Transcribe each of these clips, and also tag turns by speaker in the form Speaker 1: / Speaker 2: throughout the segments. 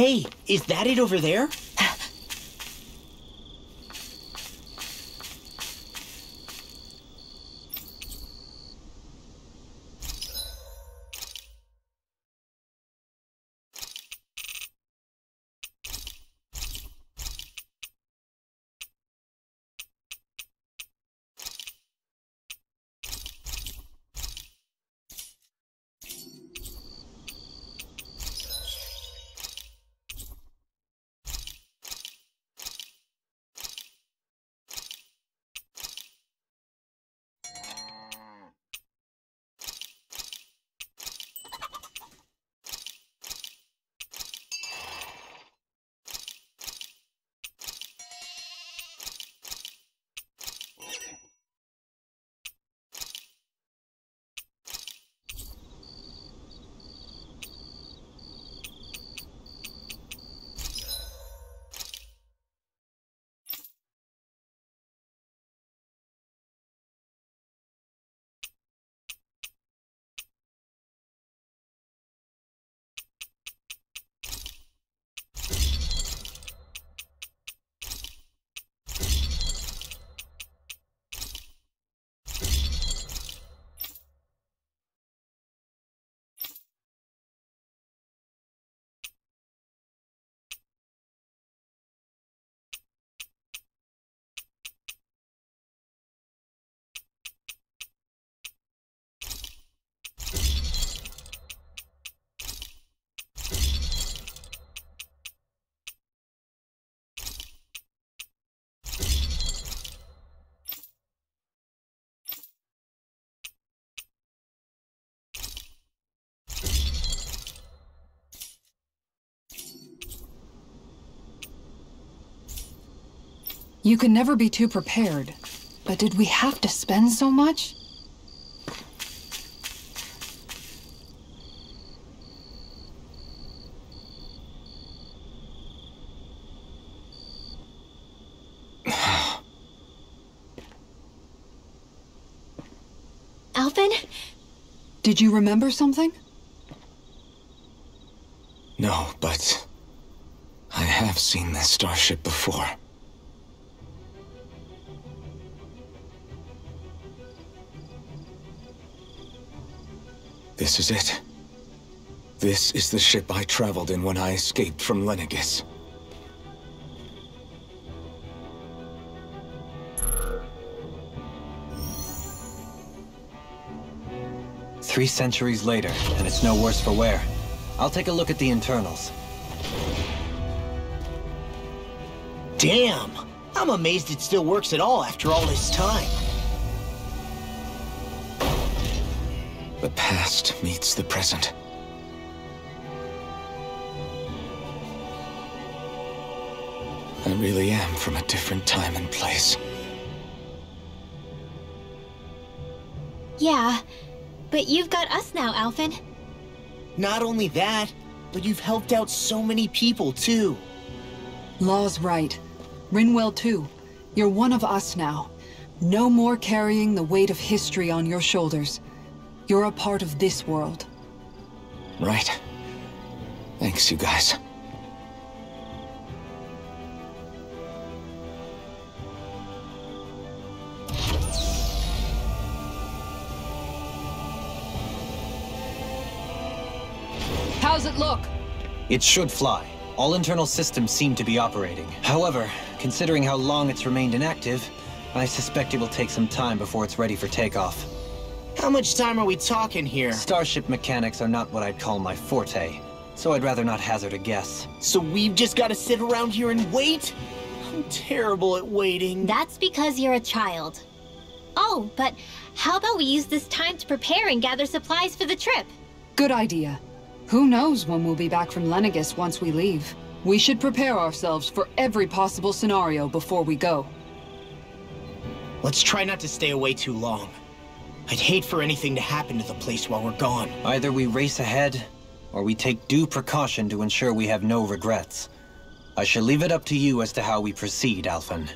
Speaker 1: Hey, is that it over there?
Speaker 2: You can never be too prepared. But did we have to spend so much?
Speaker 3: Alphen?
Speaker 2: Did you remember something?
Speaker 4: No, but... I have seen this starship before. This is it. This is the ship I traveled in when I escaped from Lenegis.
Speaker 5: Three centuries later, and it's no worse for wear. I'll take a look at the internals.
Speaker 1: Damn! I'm amazed it still works at all after all this time.
Speaker 4: The past meets the present. I really am from a different time and place.
Speaker 3: Yeah, but you've got us now, Alphen.
Speaker 1: Not only that, but you've helped out so many people, too.
Speaker 2: Law's right. Rinwell too. You're one of us now. No more carrying the weight of history on your shoulders. You're a part of this world.
Speaker 4: Right. Thanks, you guys.
Speaker 2: How's it look?
Speaker 5: It should fly. All internal systems seem to be operating. However, considering how long it's remained inactive, I suspect it will take some time before it's ready for takeoff.
Speaker 1: How much time are we talking here?
Speaker 5: Starship mechanics are not what I'd call my forte, so I'd rather not hazard a guess.
Speaker 1: So we've just got to sit around here and wait? I'm terrible at waiting.
Speaker 3: That's because you're a child. Oh, but how about we use this time to prepare and gather supplies for the trip?
Speaker 2: Good idea. Who knows when we'll be back from Lenegis once we leave? We should prepare ourselves for every possible scenario before we go.
Speaker 1: Let's try not to stay away too long. I'd hate for anything to happen to the place while we're gone.
Speaker 5: Either we race ahead, or we take due precaution to ensure we have no regrets. I shall leave it up to you as to how we proceed, Alphen.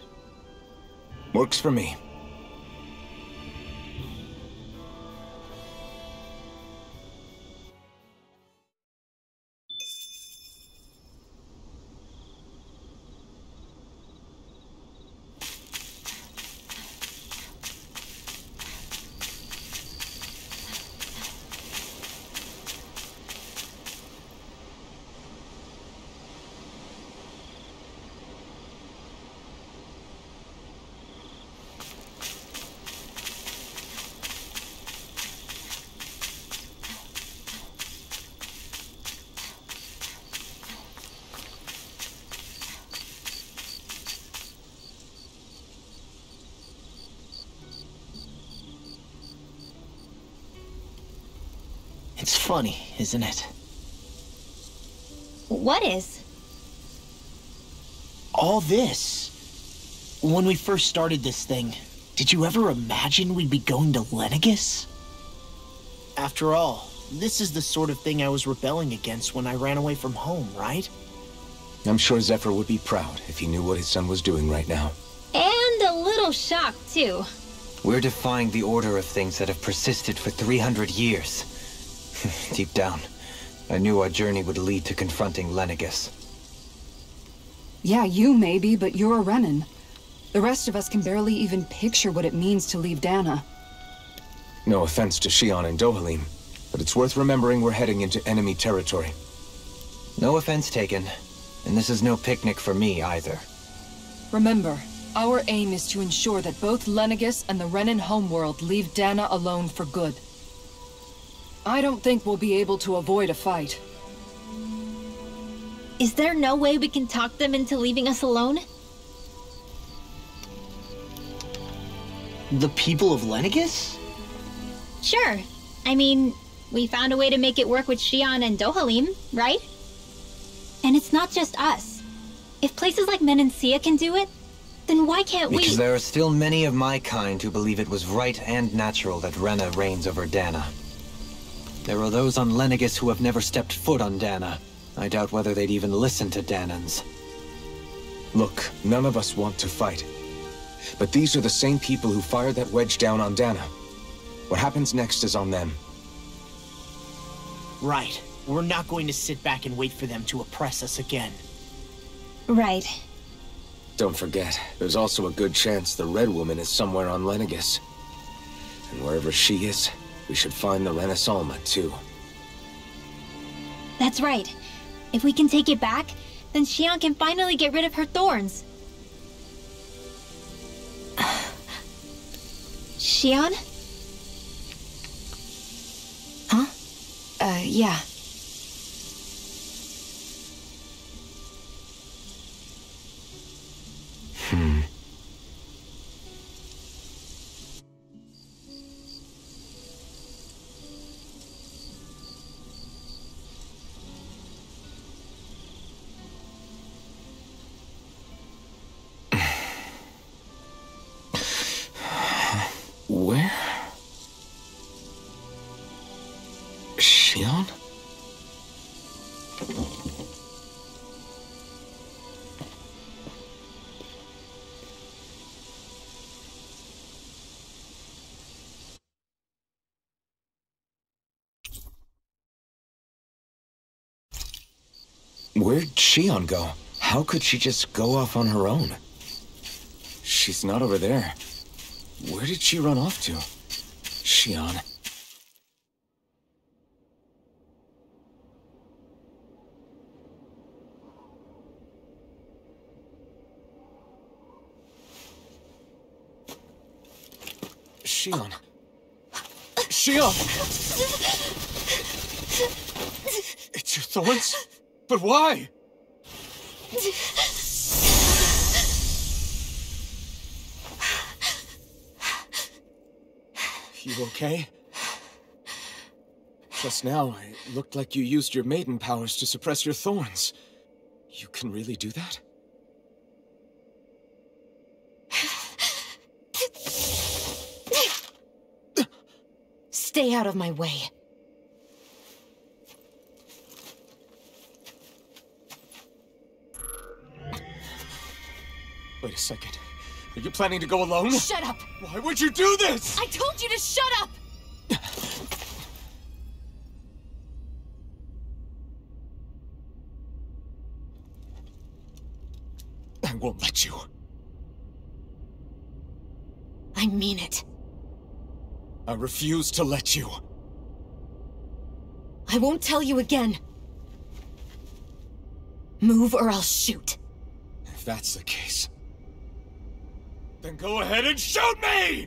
Speaker 4: Works for me.
Speaker 1: Funny, isn't it?
Speaker 3: What is?
Speaker 1: All this. When we first started this thing, did you ever imagine we'd be going to Lenegis? After all, this is the sort of thing I was rebelling against when I ran away from home, right?
Speaker 4: I'm sure Zephyr would be proud if he knew what his son was doing right now.
Speaker 3: And a little shocked, too.
Speaker 5: We're defying the order of things that have persisted for 300 years. Deep down, I knew our journey would lead to confronting Lenegis.
Speaker 2: Yeah, you maybe, but you're a Renan. The rest of us can barely even picture what it means to leave Dahna.
Speaker 4: No offense to Shionne and Dohalim, but it's worth remembering we're heading into enemy territory.
Speaker 5: No offense taken, and this is no picnic for me either.
Speaker 2: Remember, our aim is to ensure that both Lenegis and the Renan homeworld leave Dahna alone for good. I don't think we'll be able to avoid a fight.
Speaker 3: Is there no way we can talk them into leaving us alone?
Speaker 1: The people of Lenegis?
Speaker 3: Sure. I mean, we found a way to make it work with Shionne and Dohalim, right? And it's not just us. If places like Menancia can do it, then why can't we-
Speaker 5: Because there are still many of my kind who believe it was right and natural that Rena reigns over Dahna. There are those on Lenegis who have never stepped foot on Dahna. I doubt whether they'd even listen to Dahnans.
Speaker 4: Look, none of us want to fight. But these are the same people who fired that wedge down on Dahna. What happens next is on them.
Speaker 1: Right. We're not going to sit back and wait for them to oppress us again.
Speaker 3: Right.
Speaker 4: Don't forget, there's also a good chance the Red Woman is somewhere on Lenegis. And wherever she is, we should find the Rena Alma too.
Speaker 3: That's right. If we can take it back, then Shionne can finally get rid of her thorns. Shionne?
Speaker 2: Huh? Uh, yeah.
Speaker 4: Where'd Shionne go? How could she just go off on her own? She's not over there. Where did she run off to? Shionne. Shionne. Shionne! It's your thorns? But why? You okay? Just now, it looked like you used your maiden powers to suppress your thorns. You can really do that?
Speaker 2: Stay out of my way.
Speaker 4: Wait a second. Are you planning to go alone?
Speaker 2: Shut up!
Speaker 4: Why would you do this?
Speaker 2: I told you to shut up!
Speaker 4: I won't let you.
Speaker 2: I mean it.
Speaker 4: I refuse to let you.
Speaker 2: I won't tell you again. Move or I'll shoot.
Speaker 4: If that's the case, then go ahead and shoot me!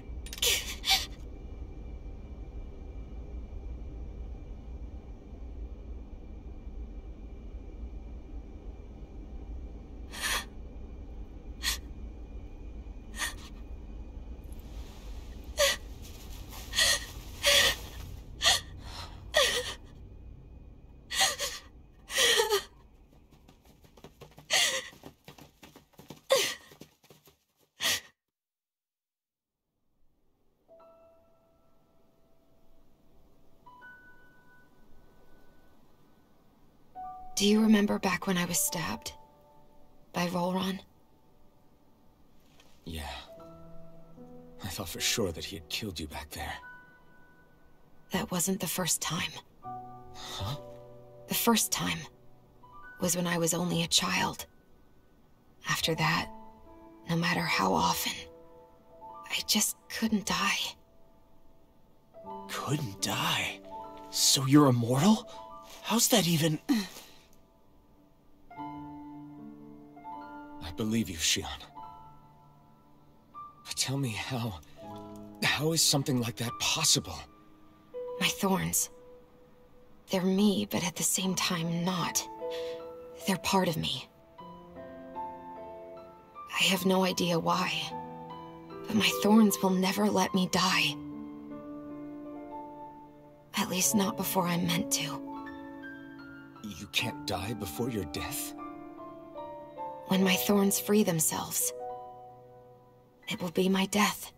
Speaker 6: Do you remember back when I was stabbed? By Vholran?
Speaker 4: Yeah. I thought for sure that he had killed you back there.
Speaker 6: That wasn't the first time.
Speaker 4: Huh?
Speaker 6: The first time was when I was only a child. After that, no matter how often, I just couldn't die.
Speaker 1: Couldn't die? So you're immortal? How's that even...
Speaker 4: believe you, Shionne. But tell me how... How is something like that possible?
Speaker 6: My thorns. They're me, but at the same time not. They're part of me. I have no idea why. But my thorns will never let me die. At least not before I'm meant to.
Speaker 4: You can't die before your death?
Speaker 6: When my thorns free themselves, it will be my death.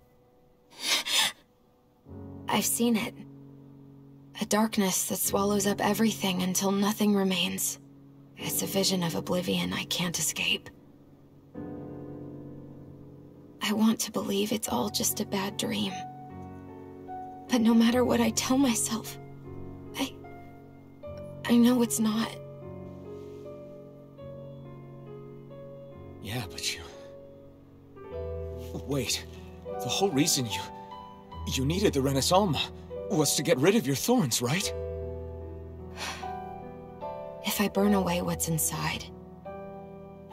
Speaker 6: I've seen it. A darkness that swallows up everything until nothing remains. It's a vision of oblivion I can't escape. I want to believe it's all just a bad dream. But no matter what I tell myself, I... I know it's not.
Speaker 4: Yeah, but you... Wait. The whole reason you... You needed the Rena Alma was to get rid of your thorns, right?
Speaker 6: If I burn away what's inside,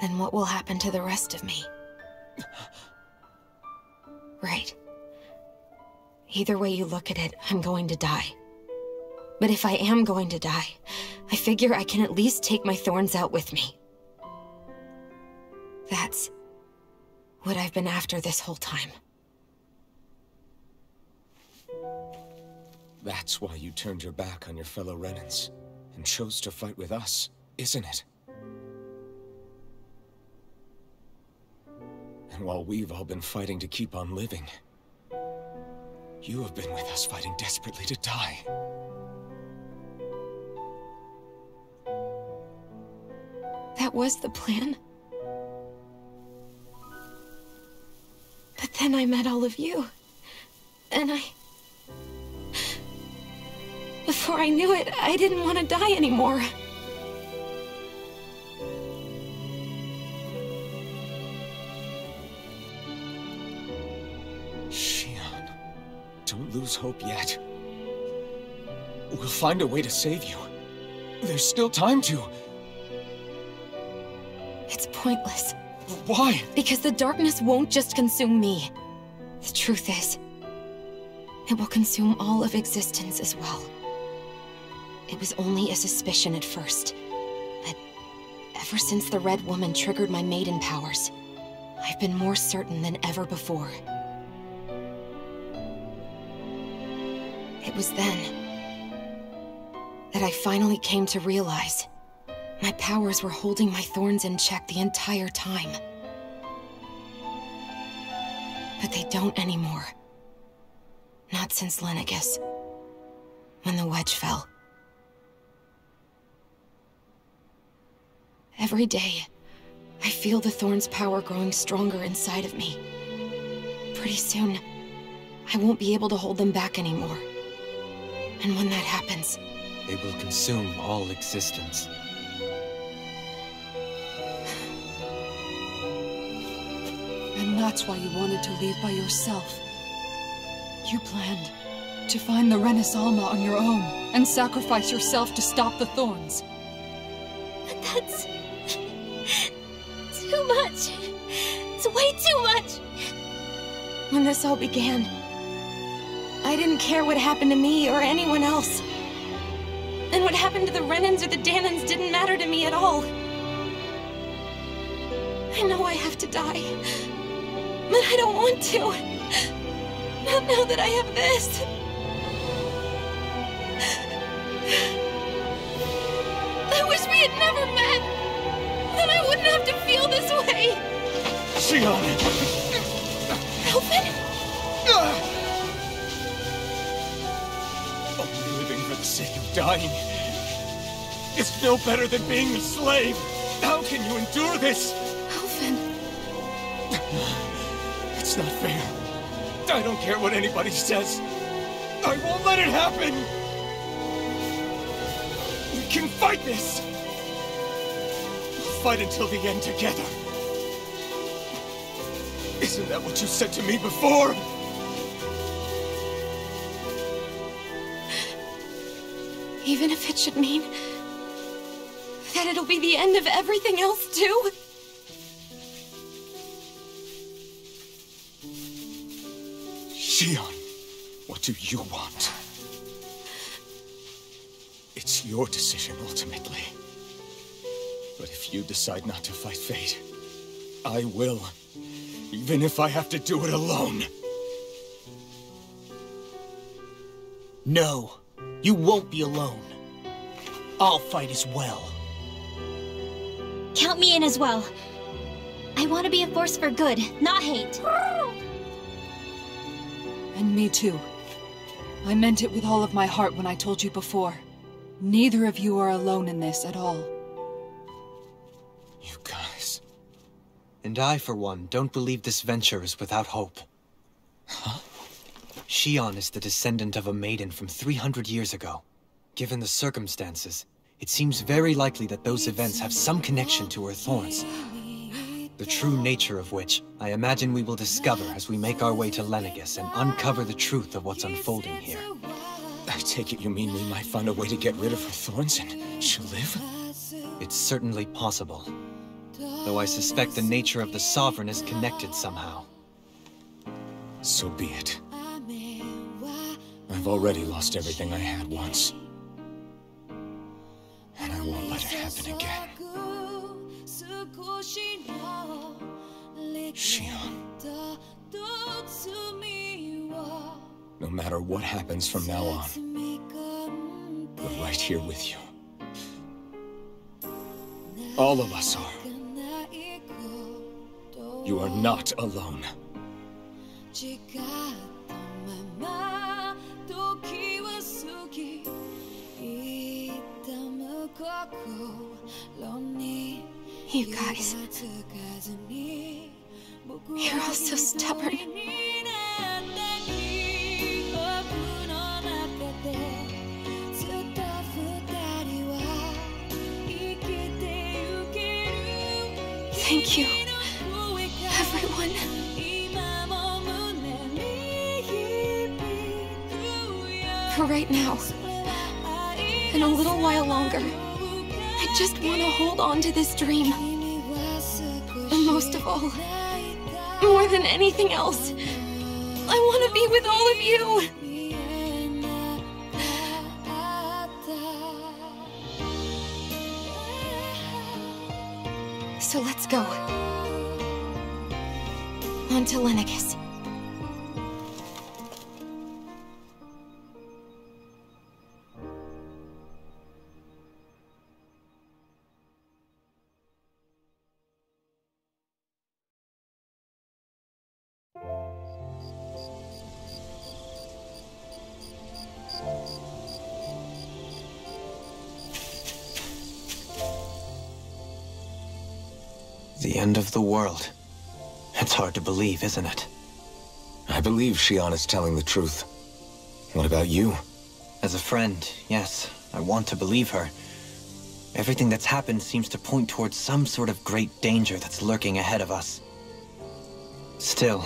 Speaker 6: then what will happen to the rest of me? Right. Either way you look at it, I'm going to die. But if I am going to die, I figure I can at least take my thorns out with me. That's what I've been after this whole time.
Speaker 4: That's why you turned your back on your fellow Renans and chose to fight with us, isn't it? And while we've all been fighting to keep on living, you have been with us fighting desperately to die.
Speaker 6: That was the plan. Then I met all of you. And I... Before I knew it, I didn't want to die anymore.
Speaker 4: Shionne, don't lose hope yet. We'll find a way to save you. There's still time to.
Speaker 6: It's pointless.
Speaker 4: Why?
Speaker 6: Because the darkness won't just consume me. The truth is, it will consume all of existence as well. It was only a suspicion at first, but ever since the Red Woman triggered my maiden powers, I've been more certain than ever before. It was then that I finally came to realize my powers were holding my thorns in check the entire time. But they don't anymore. Not since Lenegis. When the wedge fell. Every day, I feel the thorn's power growing stronger inside of me. Pretty soon, I won't be able to hold them back anymore. And when that happens...
Speaker 5: They will consume all existence.
Speaker 2: And that's why you wanted to leave by yourself. You planned to find the Renis Rena Alma on your own and sacrifice yourself to stop the thorns.
Speaker 3: But that's... too much. It's way too much.
Speaker 6: When this all began, I didn't care what happened to me or anyone else. And what happened to the Renans or the Dahnans didn't matter to me at all. I know I have to die, but I don't want to. Not now that I have this. I wish we had never met. Then I wouldn't have to feel this way.
Speaker 4: Shionne!
Speaker 6: Alphen?
Speaker 4: Only living for the sake of dying. is no better than being a slave. How can you endure this? It's not fair. I don't care what anybody says. I won't let it happen! We can fight this! We'll fight until the end together. Isn't that what you said to me before?
Speaker 6: Even if it should mean that it'll be the end of everything else, too?
Speaker 4: Shionne, what do you want? It's your decision, ultimately. But if you decide not to fight fate, I will. Even if I have to do it alone.
Speaker 1: No, you won't be alone. I'll fight as well.
Speaker 3: Count me in as well. I want to be a force for good, not hate.
Speaker 2: And me too. I meant it with all of my heart when I told you before. Neither of you are alone in this at all.
Speaker 4: You guys.
Speaker 5: And I, for one, don't believe this venture is without hope.
Speaker 4: Huh?
Speaker 5: Shionne is the descendant of a maiden from 300 years ago. Given the circumstances, it seems very likely that those events have some connection to her thorns. The true nature of which, I imagine we will discover as we make our way to Lenegis and uncover the truth of what's unfolding here.
Speaker 4: I take it you mean we might find a way to get rid of her thorns and she'll live?
Speaker 5: It's certainly possible. Though I suspect the nature of the Sovereign is connected somehow.
Speaker 4: So be it. I've already lost everything I had once. Matter what happens from now on, we're right here with you. All of us are. You are not alone.
Speaker 6: You guys. You're all so stubborn. Thank you, everyone. For right now, and a little while longer, I just want to hold on to this dream. And most of all, more than anything else, I want to be with all of you. Let's go. On to Lenegis.
Speaker 5: The end of the world. It's hard to believe, isn't it?
Speaker 4: I believe Shionne is telling the truth. What about you?
Speaker 5: As a friend, yes, I want to believe her. Everything that's happened seems to point towards some sort of great danger that's lurking ahead of us. Still,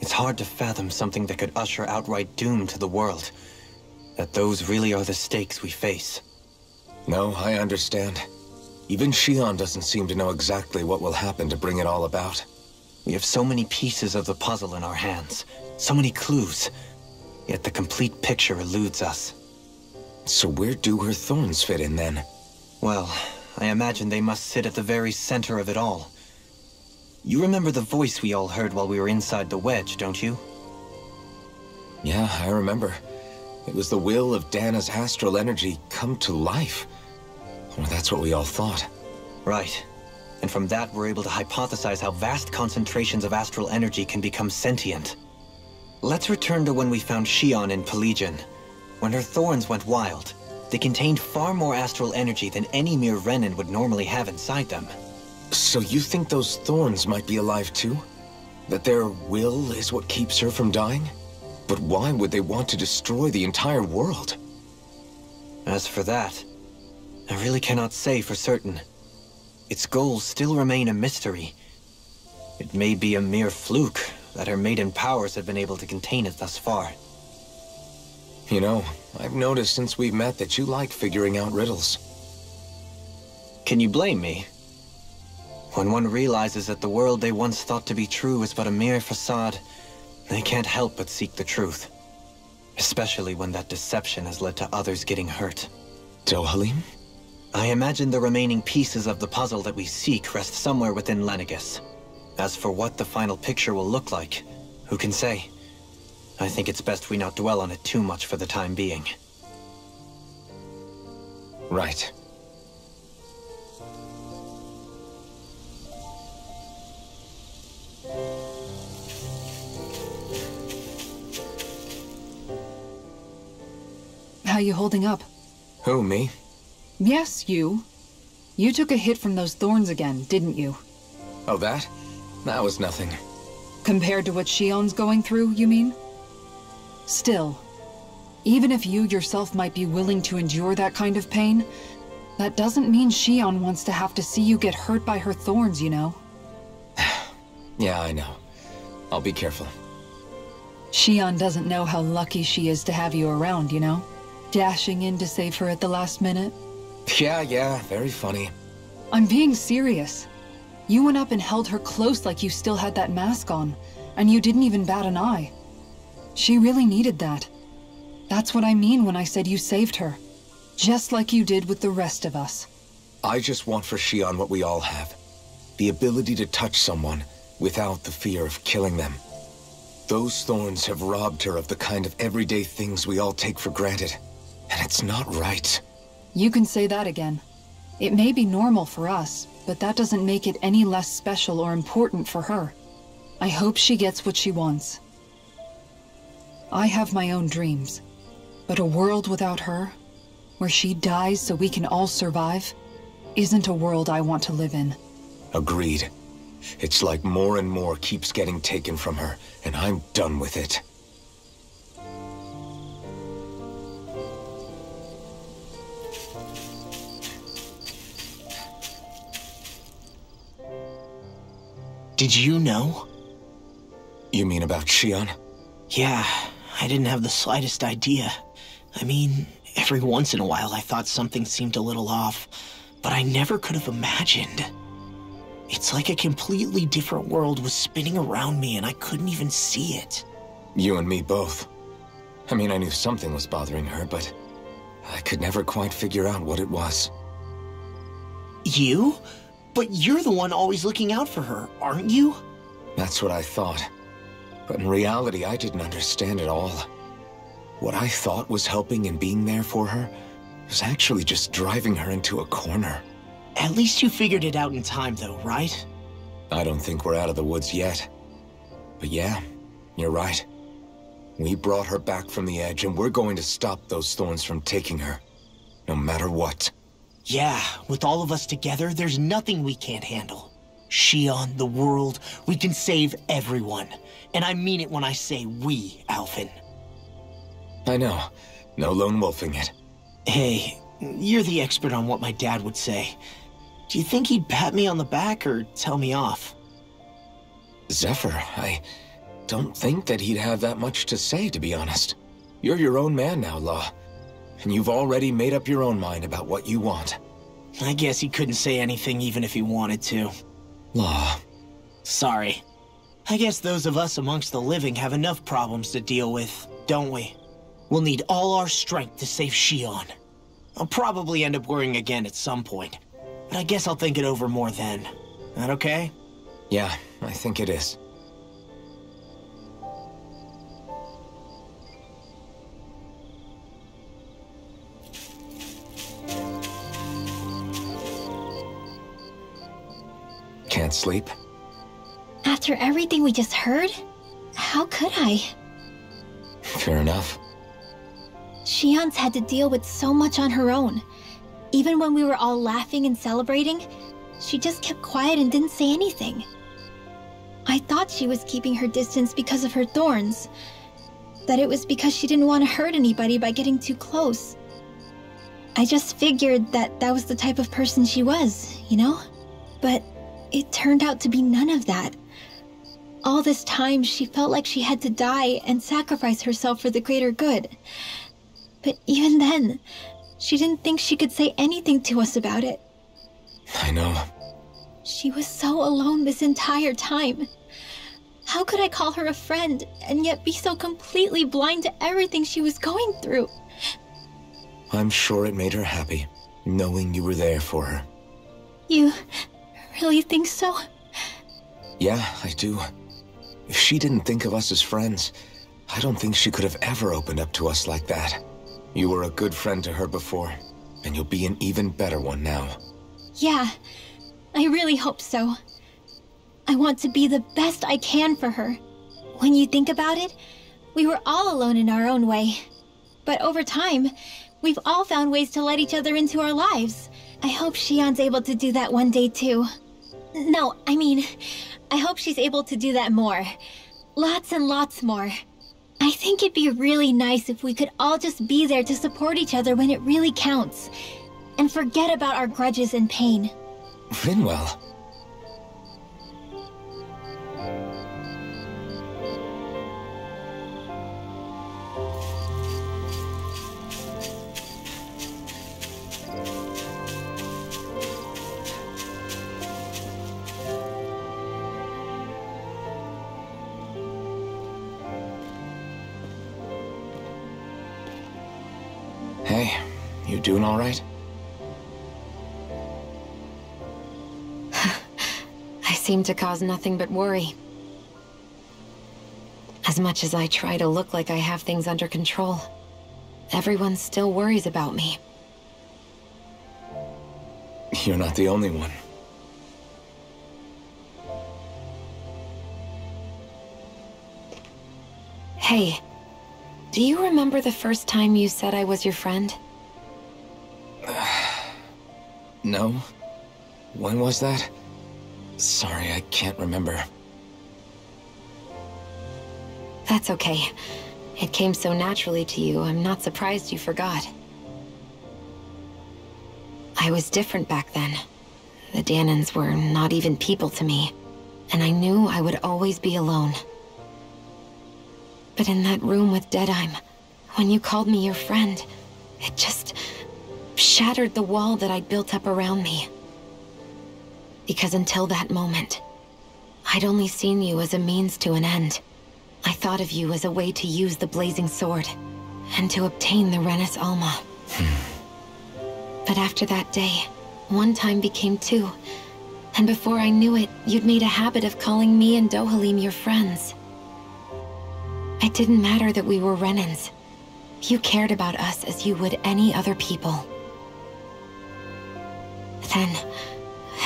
Speaker 5: it's hard to fathom something that could usher outright doom to the world. That those really are the stakes we face.
Speaker 4: No, I understand. Even Shionne doesn't seem to know exactly what will happen to bring it all about.
Speaker 5: We have so many pieces of the puzzle in our hands, so many clues, yet the complete picture eludes us.
Speaker 4: So where do her thorns fit in then?
Speaker 5: Well, I imagine they must sit at the very center of it all. You remember the voice we all heard while we were inside the wedge, don't you?
Speaker 4: Yeah, I remember. It was the will of Dahna's astral energy come to life. Well, that's what we all thought.
Speaker 5: Right. And from that, we're able to hypothesize how vast concentrations of astral energy can become sentient. Let's return to when we found Shionne in Pelegion. When her thorns went wild, They contained far more astral energy than any mere Renan would normally have inside them.
Speaker 4: So you think those thorns might be alive too? That their will is what keeps her from dying? But why would they want to destroy the entire world?
Speaker 5: As for that, I really cannot say for certain. Its goals still remain a mystery. It may be a mere fluke that her maiden powers have been able to contain it thus far.
Speaker 4: You know, I've noticed since we've met that you like figuring out riddles.
Speaker 5: Can you blame me? When one realizes that the world they once thought to be true is but a mere facade, they can't help but seek the truth. Especially when that deception has led to others getting hurt.
Speaker 4: Dohalim?
Speaker 5: I imagine the remaining pieces of the puzzle that we seek rest somewhere within Lenegis. As for what the final picture will look like, who can say? I think it's best we not dwell on it too much for the time being.
Speaker 4: Right.
Speaker 2: How you holding up?
Speaker 4: Who, me?
Speaker 2: Yes, you. You took a hit from those thorns again, didn't you?
Speaker 4: Oh, that? That was nothing.
Speaker 2: Compared to what Shionne's going through, you mean? Still, even if you yourself might be willing to endure that kind of pain, that doesn't mean Shionne wants to have to see you get hurt by her thorns, you know?
Speaker 4: Yeah, I know. I'll be careful.
Speaker 2: Shionne doesn't know how lucky she is to have you around, you know? Dashing in to save her at the last minute.
Speaker 4: Yeah, yeah, very funny.
Speaker 2: I'm being serious. You went up and held her close like you still had that mask on, and you didn't even bat an eye. She really needed that. That's what I mean when I said you saved her. Just like you did with the rest of us.
Speaker 4: I just want for Shionne what we all have. The ability to touch someone without the fear of killing them. Those thorns have robbed her of the kind of everyday things we all take for granted. And it's not right.
Speaker 2: You can say that again. It may be normal for us, but that doesn't make it any less special or important for her. I hope she gets what she wants. I have my own dreams, but a world without her, where she dies so we can all survive, isn't a world I want to live in.
Speaker 4: Agreed. It's like more and more keeps getting taken from her, and I'm done with it.
Speaker 1: Did you know?
Speaker 4: You mean about Shionne?
Speaker 1: Yeah, I didn't have the slightest idea. I mean, every once in a while I thought something seemed a little off, but I never could have imagined. It's like a completely different world was spinning around me and I couldn't even see it.
Speaker 4: You and me both. I mean, I knew something was bothering her, but I could never quite figure out what it was.
Speaker 1: You? But you're the one always looking out for her, aren't you?
Speaker 4: That's what I thought. But in reality, I didn't understand it all. What I thought was helping and being there for her was actually just driving her into a corner.
Speaker 1: At least you figured it out in time, though, right?
Speaker 4: I don't think we're out of the woods yet. But yeah, you're right. We brought her back from the edge, and we're going to stop those thorns from taking her. No matter what.
Speaker 1: Yeah, with all of us together, there's nothing we can't handle. Shionne, the world, we can save everyone. And I mean it when I say we, Alphen.
Speaker 4: I know. No lone wolfing it.
Speaker 1: Hey, you're the expert on what my dad would say. Do you think he'd pat me on the back or tell me off?
Speaker 4: Zephyr, I don't think that he'd have that much to say, to be honest. You're your own man now, Law. And you've already made up your own mind about what you want.
Speaker 1: I guess he couldn't say anything even if he wanted to.
Speaker 4: Law.
Speaker 1: Sorry. I guess those of us amongst the living have enough problems to deal with, don't we? We'll need all our strength to save Shionne. I'll probably end up worrying again at some point, but I guess I'll think it over more then. That okay?
Speaker 4: Yeah, I think it is. Can't sleep?
Speaker 3: After everything we just heard? How could I?
Speaker 4: Fair enough.
Speaker 3: Shionne's had to deal with so much on her own. Even when we were all laughing and celebrating, she just kept quiet and didn't say anything. I thought she was keeping her distance because of her thorns. That it was because she didn't want to hurt anybody by getting too close. I just figured that that was the type of person she was, you know? But it turned out to be none of that. All this time, she felt like she had to die and sacrifice herself for the greater good. But even then, she didn't think she could say anything to us about it.
Speaker 4: I know.
Speaker 3: She was so alone this entire time. How could I call her a friend and yet be so completely blind to everything she was going through?
Speaker 4: I'm sure it made her happy, knowing you were there for her.
Speaker 3: You really think so?
Speaker 4: Yeah, I do. If she didn't think of us as friends, I don't think she could have ever opened up to us like that. You were a good friend to her before, and you'll be an even better one now.
Speaker 3: Yeah, I really hope so. I want to be the best I can for her. When you think about it, we were all alone in our own way. But over time, we've all found ways to let each other into our lives. I hope Shionne's able to do that one day too. No, I mean, I hope she's able to do that more. Lots and lots more. I think it'd be really nice if we could all just be there to support each other when it really counts. And forget about our grudges and pain.
Speaker 4: Rinwell. You doing all right?
Speaker 6: I seem to cause nothing but worry. As much as I try to look like I have things under control, everyone still worries about me.
Speaker 4: You're not the only one.
Speaker 6: Hey, do you remember the first time you said I was your friend?
Speaker 4: No? When was that? Sorry, I can't remember.
Speaker 6: That's okay. It came so naturally to you, I'm not surprised you forgot. I was different back then. The Dahnans were not even people to me, and I knew I would always be alone. But in that room with Dohalim, when you called me your friend, it just shattered the wall that I'd built up around me. Because until that moment, I'd only seen you as a means to an end. I thought of you as a way to use the Blazing Sword, and to obtain the Rena Alma. but after that day, one time became two, and before I knew it, you'd made a habit of calling me and Dohalim your friends. It didn't matter that we were Renans. You cared about us as you would any other people. Then,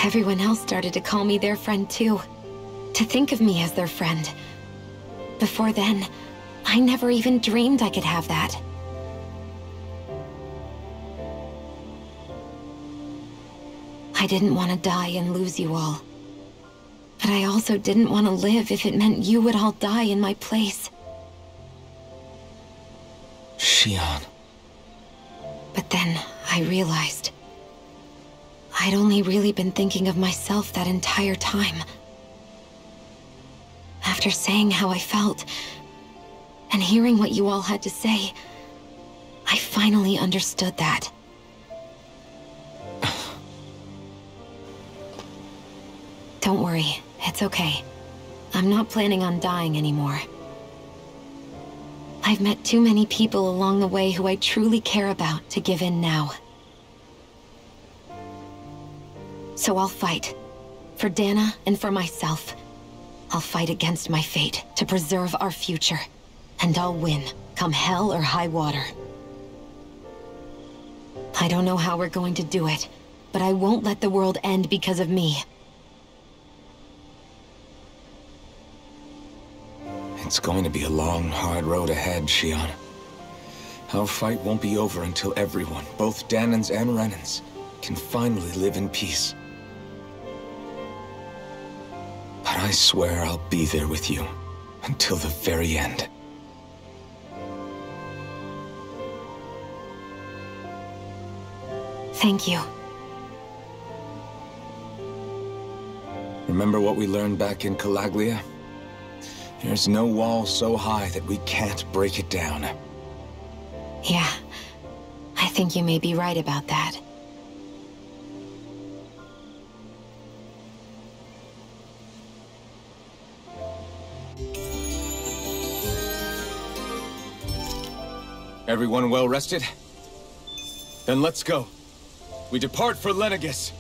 Speaker 6: everyone else started to call me their friend too. To think of me as their friend. Before then, I never even dreamed I could have that. I didn't want to die and lose you all. But I also didn't want to live if it meant you would all die in my place.
Speaker 4: Shionne.
Speaker 6: But then I realized I'd only really been thinking of myself that entire time. After saying how I felt, and hearing what you all had to say, I finally understood that. Don't worry, it's okay. I'm not planning on dying anymore. I've met too many people along the way who I truly care about to give in now. So I'll fight. For Dahna and for myself. I'll fight against my fate to preserve our future. And I'll win, come hell or high water. I don't know how we're going to do it, but I won't let the world end because of me.
Speaker 4: It's going to be a long, hard road ahead, Shionne. Our fight won't be over until everyone, both Dahnans and Renans, can finally live in peace. I swear I'll be there with you until the very end.
Speaker 6: Thank you.
Speaker 4: Remember what we learned back in Calaglia? There's no wall so high that we can't break it down.
Speaker 6: Yeah. I think you may be right about that.
Speaker 4: Everyone well rested? Then let's go. We depart for Lenegis.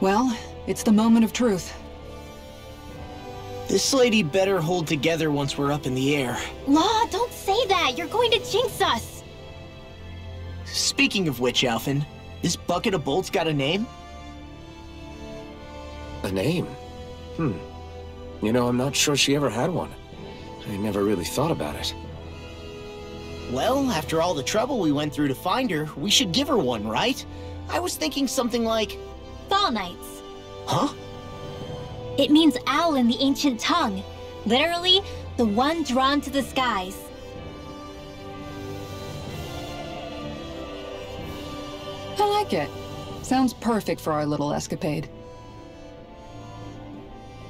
Speaker 2: Well, it's the moment of truth.
Speaker 1: This lady better hold together once we're up in the air.
Speaker 3: Law, don't say that! You're going to jinx us!
Speaker 1: Speaking of which, Alphen, this bucket of bolts got a name?
Speaker 4: A name? Hmm. You know, I'm not sure she ever had one. I never really thought about it.
Speaker 1: Well, after all the trouble we went through to find her, we should give her one, right? I was thinking something like,
Speaker 3: Fall Knights.
Speaker 1: huh?
Speaker 3: It means owl in the ancient tongue. Literally, the one drawn to the skies.
Speaker 2: I like it. Sounds perfect for our little escapade.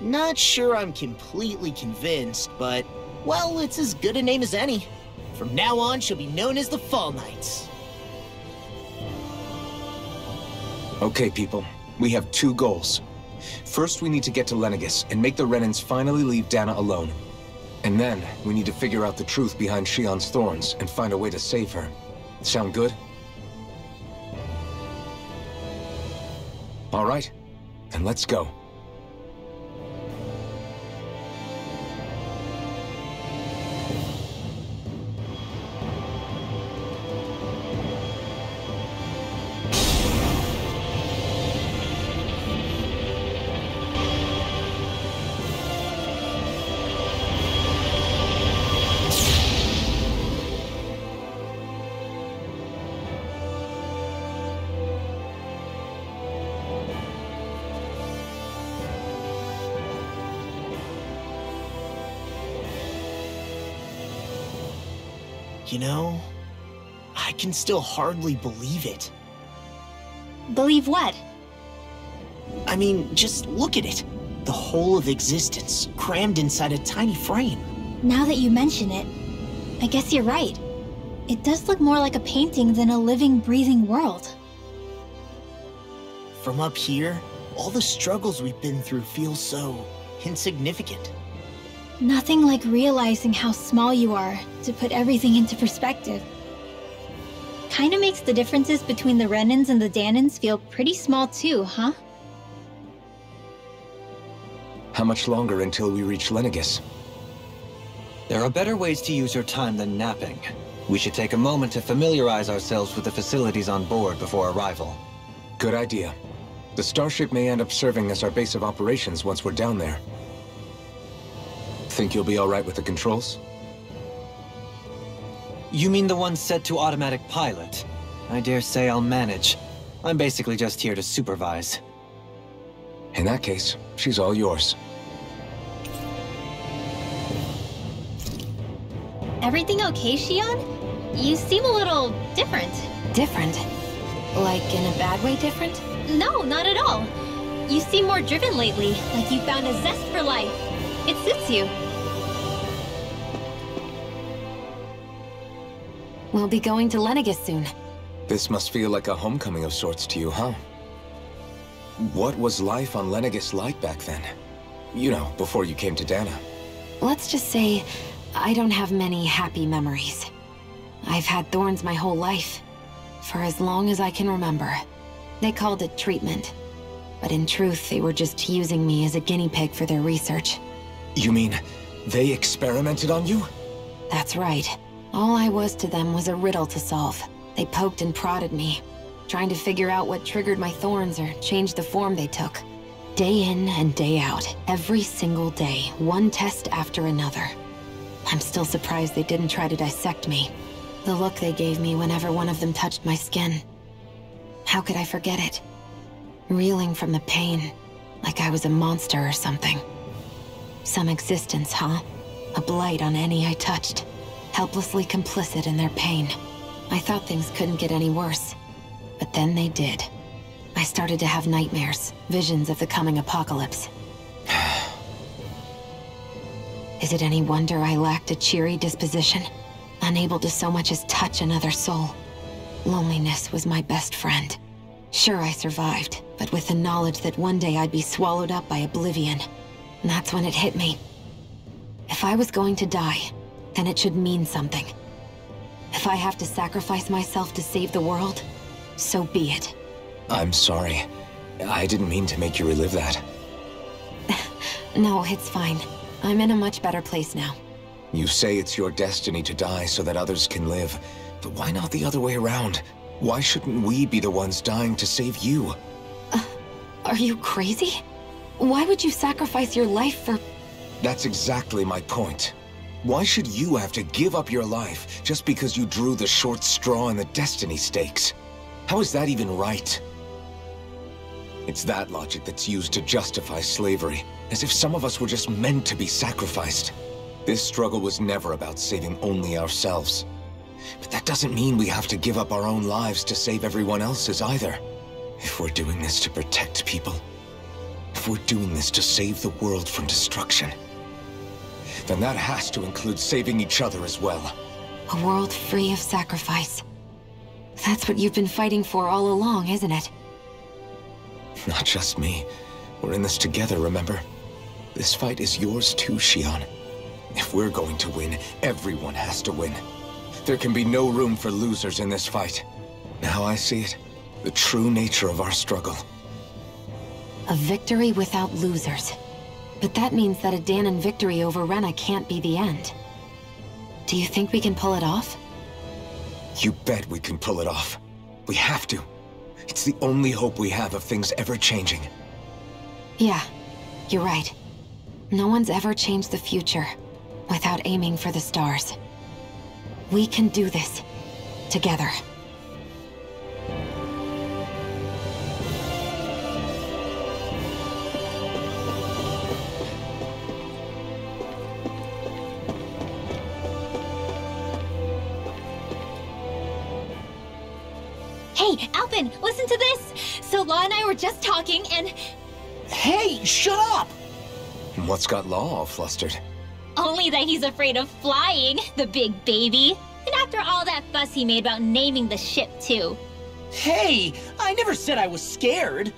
Speaker 1: Not sure I'm completely convinced, but, well, it's as good a name as any. From now on, she'll be known as the Fall Knights.
Speaker 4: Okay, people. We have two goals. First, we need to get to Lenegis and make the Renans finally leave Dahna alone. And then, we need to figure out the truth behind Shionne's thorns and find a way to save her. Sound good? All right. Then let's go.
Speaker 1: You know, I can still hardly believe it.
Speaker 3: Believe what?
Speaker 1: I mean, just look at it. The whole of existence, crammed inside a tiny frame.
Speaker 3: Now that you mention it, I guess you're right. It does look more like a painting than a living, breathing world.
Speaker 1: From up here, all the struggles we've been through feel so insignificant.
Speaker 3: Nothing like realizing how small you are to put everything into perspective. Kinda makes the differences between the Renans and the Dahnans feel pretty small too, huh?
Speaker 4: How much longer until we reach Lenegis?
Speaker 5: There are better ways to use your time than napping. We should take a moment to familiarize ourselves with the facilities on board before arrival.
Speaker 4: Good idea. The starship may end up serving as our base of operations once we're down there. Think you'll be alright with the controls?
Speaker 5: You mean the one set to automatic pilot? I dare say I'll manage. I'm basically just here to supervise.
Speaker 4: In that case, she's all yours.
Speaker 3: Everything okay, Shionne? You seem a little different.
Speaker 6: Different? Like in a bad way different?
Speaker 3: No, not at all. You seem more driven lately, like you found a zest for life. It suits you.
Speaker 6: We'll be going to Lenegis soon.
Speaker 4: This must feel like a homecoming of sorts to you, huh? What was life on Lenegis like back then? You know, before you came to Dahna.
Speaker 6: Let's just say, I don't have many happy memories. I've had thorns my whole life. For as long as I can remember. They called it treatment. But in truth, they were just using me as a guinea pig for their research.
Speaker 4: You mean, they experimented on you?
Speaker 6: That's right. All I was to them was a riddle to solve. They poked and prodded me, trying to figure out what triggered my thorns or changed the form they took. Day in and day out, every single day, one test after another. I'm still surprised they didn't try to dissect me. The look they gave me whenever one of them touched my skin. How could I forget it? Reeling from the pain, like I was a monster or something. Some existence, huh? A blight on any I touched. Helplessly complicit in their pain. I thought things couldn't get any worse. But then they did. I started to have nightmares, visions of the coming apocalypse. Is it any wonder I lacked a cheery disposition? Unable to so much as touch another soul. Loneliness was my best friend. Sure, I survived, but with the knowledge that one day I'd be swallowed up by oblivion. And that's when it hit me. If I was going to die, then it should mean something. If I have to sacrifice myself to save the world, so be it.
Speaker 4: I'm sorry. I didn't mean to make you relive that.
Speaker 6: no, it's fine. I'm in a much better place now.
Speaker 4: You say it's your destiny to die so that others can live. But why not the other way around? Why shouldn't we be the ones dying to save you?
Speaker 6: Uh, are you crazy? Why would you sacrifice your life for...
Speaker 4: That's exactly my point. Why should you have to give up your life just because you drew the short straw in the destiny stakes? How is that even right? It's that logic that's used to justify slavery, as if some of us were just meant to be sacrificed. This struggle was never about saving only ourselves. But that doesn't mean we have to give up our own lives to save everyone else's either. If we're doing this to protect people, if we're doing this to save the world from destruction, then that has to include saving each other as well.
Speaker 6: A world free of sacrifice. That's what you've been fighting for all along, isn't it?
Speaker 4: Not just me. We're in this together, remember? This fight is yours too, Shionne. If we're going to win, everyone has to win. There can be no room for losers in this fight. Now I see it. The true nature of our struggle.
Speaker 6: A victory without losers. But that means that a Dahnan victory over Rena can't be the end. Do you think we can pull it off?
Speaker 4: You bet we can pull it off. We have to. It's the only hope we have of things ever changing.
Speaker 6: Yeah, you're right. No one's ever changed the future without aiming for the stars. We can do this. Together.
Speaker 3: Law and I were just talking and...
Speaker 1: Hey, shut up!
Speaker 4: What's got Law all flustered?
Speaker 3: Only that he's afraid of flying, the big baby. And after all that fuss he made about naming the ship, too.
Speaker 1: Hey, I never said I was scared.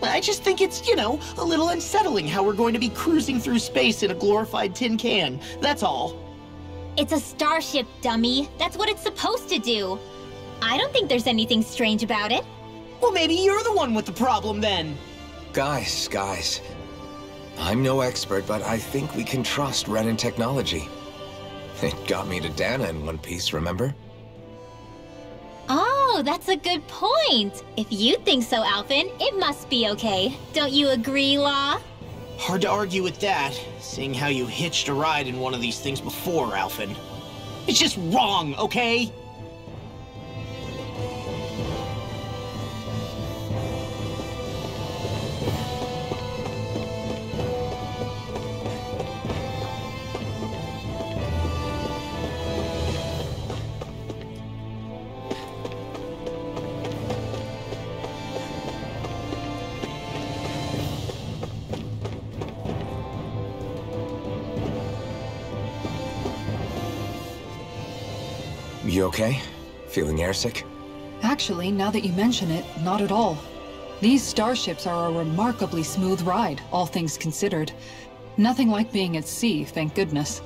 Speaker 1: I just think it's, you know, a little unsettling how we're going to be cruising through space in a glorified tin can. That's all.
Speaker 3: It's a starship, dummy. That's what it's supposed to do. I don't think there's anything strange about it.
Speaker 1: Well, maybe you're the one with the problem then.
Speaker 4: Guys, guys. I'm no expert, but I think we can trust Renan technology. It got me to Dahna in one piece, remember?
Speaker 3: Oh, that's a good point. If you think so, Alphen, it must be okay. Don't you agree, Law?
Speaker 1: Hard to argue with that, seeing how you hitched a ride in one of these things before, Alphen. It's just wrong, okay?
Speaker 4: Okay? Feeling airsick?
Speaker 2: Actually, now that you mention it, not at all. These starships are a remarkably smooth ride, all things considered. Nothing like being at sea, thank goodness.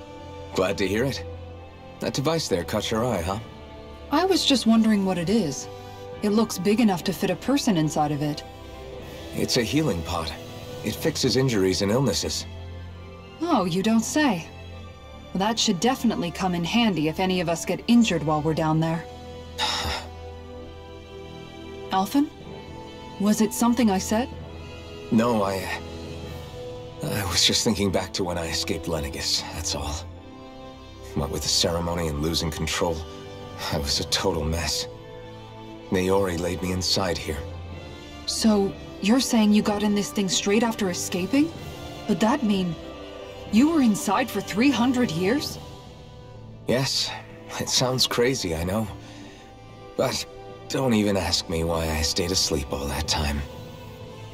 Speaker 4: Glad to hear it. That device there caught your eye, huh?
Speaker 2: I was just wondering what it is. It looks big enough to fit a person inside of it.
Speaker 4: It's a healing pod. It fixes injuries and illnesses.
Speaker 2: Oh, you don't say. That should definitely come in handy if any of us get injured while we're down there. Alphen? Was it something I said?
Speaker 4: No, I... I was just thinking back to when I escaped Lenegis, that's all. What with the ceremony and losing control, I was a total mess. Naori laid me inside here.
Speaker 2: So, you're saying you got in this thing straight after escaping? But that mean... You were inside for 300 years?
Speaker 4: Yes, it sounds crazy, I know. But don't even ask me why I stayed asleep all that time.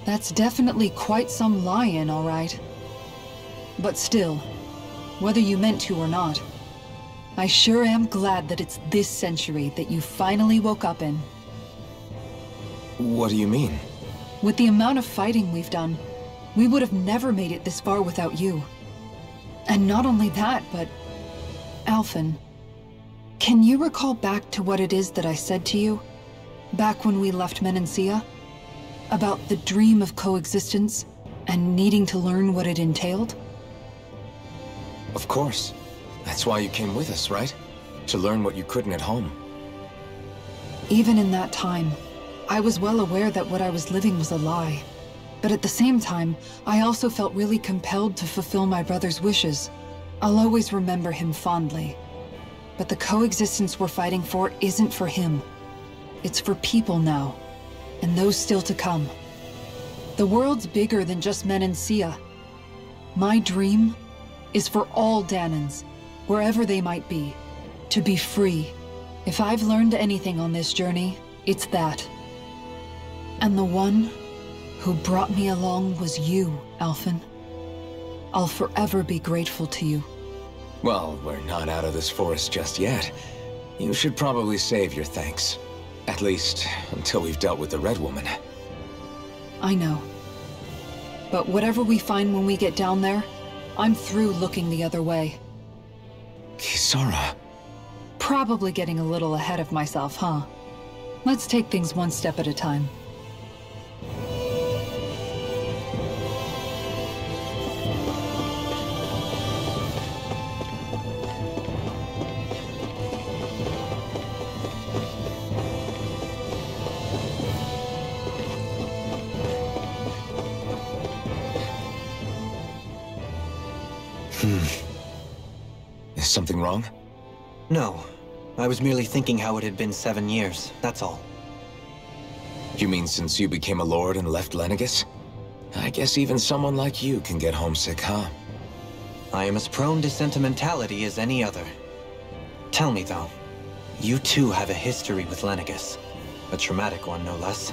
Speaker 2: That's definitely quite some lie-in, all right. But still, whether you meant to or not, I sure am glad that it's this century that you finally woke up in.
Speaker 4: What do you mean?
Speaker 2: With the amount of fighting we've done, we would have never made it this far without you. And not only that, but... Alphen, can you recall back to what it is that I said to you? Back when we left Menancia? About the dream of coexistence, and needing to learn what it entailed?
Speaker 4: Of course. That's why you came with us, right? To learn what you couldn't at home.
Speaker 2: Even in that time, I was well aware that what I was living was a lie. But at the same time, I also felt really compelled to fulfill my brother's wishes. I'll always remember him fondly. But the coexistence we're fighting for isn't for him. It's for people now, and those still to come. The world's bigger than just Menancia. My dream is for all Dahnans, wherever they might be, to be free. If I've learned anything on this journey, it's that. And the one who brought me along was you, Alphen. I'll forever be grateful to you.
Speaker 4: Well, we're not out of this forest just yet. You should probably save your thanks. At least, until we've dealt with the Red Woman.
Speaker 2: I know. But whatever we find when we get down there, I'm through looking the other way.
Speaker 4: Kisara.
Speaker 2: Probably getting a little ahead of myself, huh? Let's take things one step at a time.
Speaker 5: No. I was merely thinking how it had been seven years, that's all.
Speaker 4: You mean since you became a lord and left Lenegis? I guess even someone like you can get homesick, huh?
Speaker 5: I am as prone to sentimentality as any other. Tell me, though, you too have a history with Lenegis. A traumatic one, no less.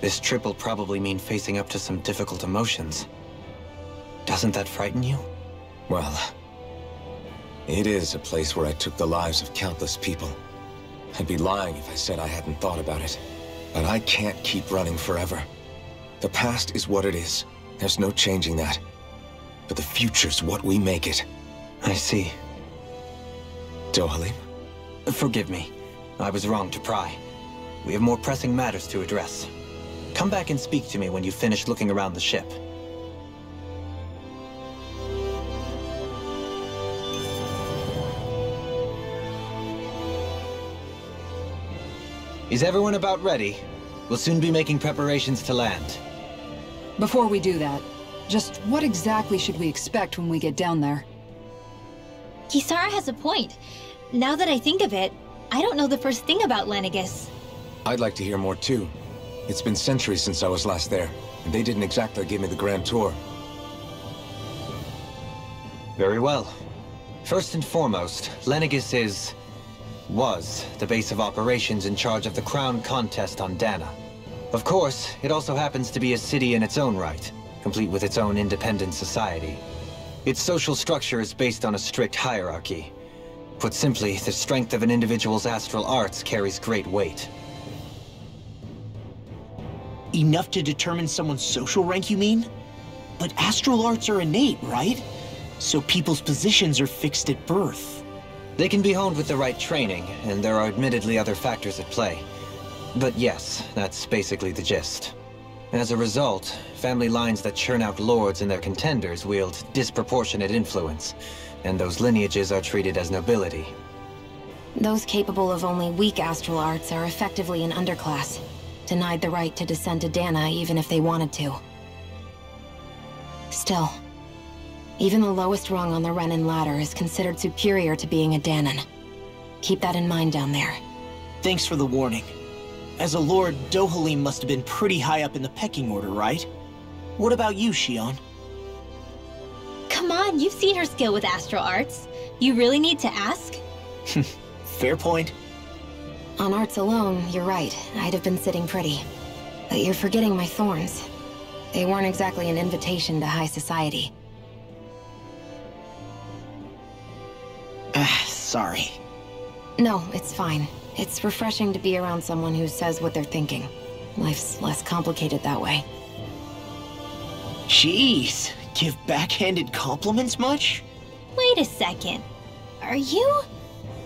Speaker 5: This trip will probably mean facing up to some difficult emotions. Doesn't that frighten you?
Speaker 4: Well, it is a place where I took the lives of countless people. I'd be lying if I said I hadn't thought about it. But I can't keep running forever. The past is what it is. There's no changing that. But the future's what we make it.
Speaker 5: I see.
Speaker 4: Dohalim?
Speaker 5: Forgive me. I was wrong to pry. We have more pressing matters to address. Come back and speak to me when you've finished looking around the ship. Is everyone about ready? We'll soon be making preparations to land.
Speaker 2: Before we do that, just what exactly should we expect when we get down there?
Speaker 3: Kisara has a point. Now that I think of it, I don't know the first thing about Lenegis.
Speaker 4: I'd like to hear more too. It's been centuries since I was last there, and they didn't exactly give me the grand tour.
Speaker 5: Very well. First and foremost, Lenegis is... was the base of operations in charge of the crown contest on Dahna. Of course, it also happens to be a city in its own right, complete with its own independent society. Its social structure is based on a strict hierarchy. Put simply, the strength of an individual's astral arts carries great weight.
Speaker 1: Enough to determine someone's social rank, you mean? But astral arts are innate, right? So people's positions are fixed at birth.
Speaker 5: They can be honed with the right training, and there are admittedly other factors at play. But yes, that's basically the gist. As a result, family lines that churn out lords and their contenders wield disproportionate influence, and those lineages are treated as nobility.
Speaker 6: Those capable of only weak astral arts are effectively an underclass, denied the right to descend to Dahna even if they wanted to. Still, even the lowest rung on the Renan ladder is considered superior to being a Dahnan. Keep that in mind down there.
Speaker 1: Thanks for the warning. As a lord, Dohalim must have been pretty high up in the pecking order, right? What about you, Shionne?
Speaker 3: Come on, you've seen her skill with astral arts. You really need to ask?
Speaker 1: Fair point.
Speaker 6: On arts alone, you're right. I'd have been sitting pretty. But you're forgetting my thorns. They weren't exactly an invitation to high society.
Speaker 1: Sorry.
Speaker 6: No, it's fine. It's refreshing to be around someone who says what they're thinking. Life's less complicated that way.
Speaker 1: Jeez, give backhanded compliments much?
Speaker 3: Wait a second. Are you?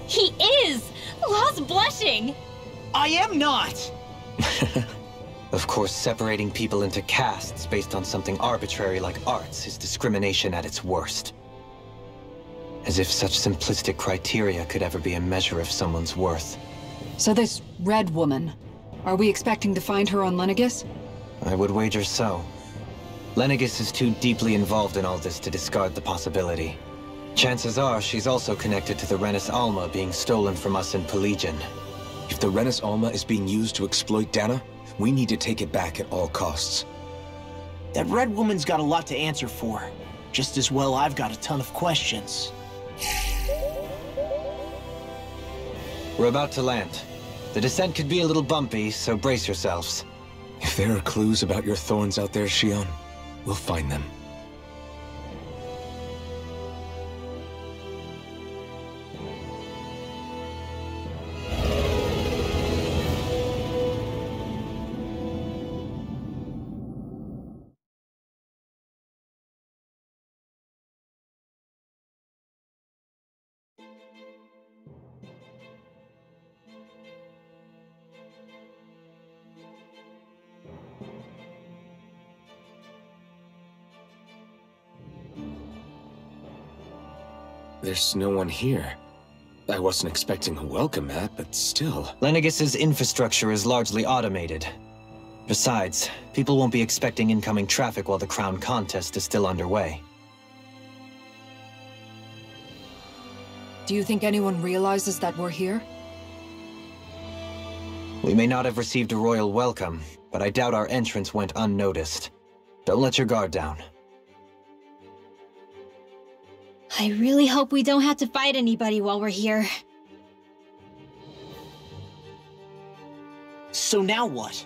Speaker 3: He is! Law's blushing!
Speaker 1: I am not!
Speaker 5: Of course, separating people into castes based on something arbitrary like arts is discrimination at its worst. As if such simplistic criteria could ever be a measure of someone's worth.
Speaker 2: So this red woman, are we expecting to find her on Lenegis?
Speaker 5: I would wager so. Lenegis is too deeply involved in all this to discard the possibility. Chances are she's also connected to the Rena Alma being stolen from us in Pelegion.
Speaker 4: If the Rena Alma is being used to exploit Dahna, we need to take it back at all costs.
Speaker 1: That red woman's got a lot to answer for. Just as well I've got a ton of questions.
Speaker 5: We're about to land. The descent could be a little bumpy, so brace yourselves.
Speaker 4: If there are clues about your thorns out there, Shionne, we'll find them. There's no one here. I wasn't expecting a welcome mat, but still.
Speaker 5: Lenegis's infrastructure is largely automated. Besides, people won't be expecting incoming traffic while the crown contest is still underway.
Speaker 2: Do you think anyone realizes that we're here?
Speaker 5: We may not have received a royal welcome, but I doubt our entrance went unnoticed. Don't let your guard down.
Speaker 3: I really hope we don't have to fight anybody while we're here.
Speaker 1: So now what?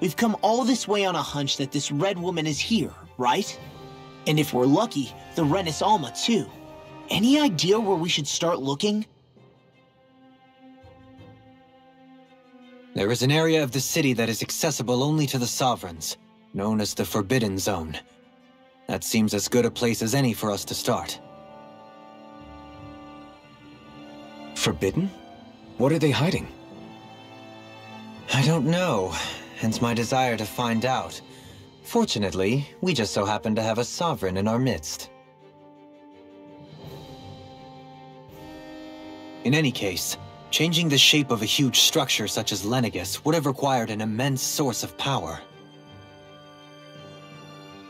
Speaker 1: We've come all this way on a hunch that this red woman is here, right? And if we're lucky, the Rena Alma too. Any idea where we should start looking?
Speaker 5: There is an area of the city that is accessible only to the Sovereigns, known as the Forbidden Zone. That seems as good a place as any for us to start.
Speaker 4: Forbidden? What are they hiding?
Speaker 5: I don't know, hence my desire to find out. Fortunately, we just so happen to have a Sovereign in our midst. In any case, Changing the shape of a huge structure such as Lenegis would have required an immense source of power.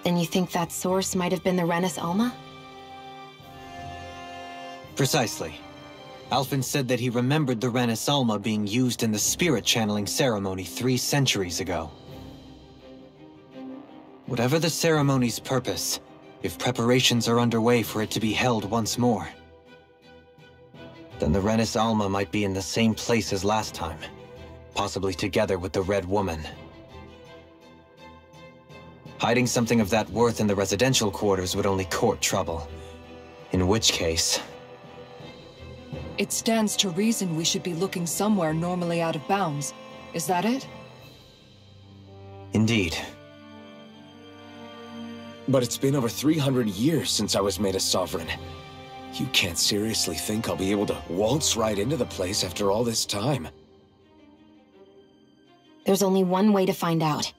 Speaker 6: Then you think that source might have been the Rena Alma?
Speaker 5: Precisely. Alphen said that he remembered the Rena Alma being used in the spirit channeling ceremony three centuries ago. Whatever the ceremony's purpose, if preparations are underway for it to be held once more, then the Rena Alma might be in the same place as last time, possibly together with the Red Woman. Hiding something of that worth in the residential quarters would only court trouble. In which case...
Speaker 2: It stands to reason we should be looking somewhere normally out of bounds. Is that it?
Speaker 5: Indeed.
Speaker 4: But it's been over 300 years since I was made a sovereign. You can't seriously think I'll be able to waltz right into the place after all this time.
Speaker 6: There's only one way to find out.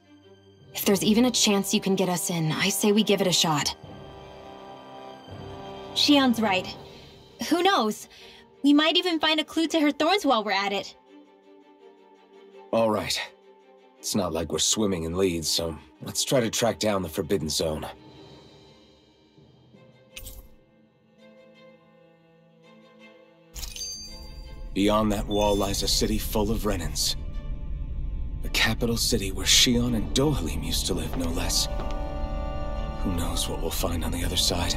Speaker 6: If there's even a chance you can get us in, I say we give it a shot.
Speaker 3: Shionne's right. Who knows? We might even find a clue to her thorns while we're at it.
Speaker 4: All right. It's not like we're swimming in leads, so let's try to track down the Forbidden Zone. Beyond that wall lies a city full of Renans. The capital city where Shionne and Dohalim used to live, no less. Who knows what we'll find on the other side?